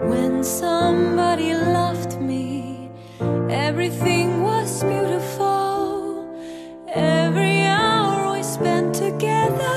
When somebody loved me, everything was beautiful. Every hour we spent together.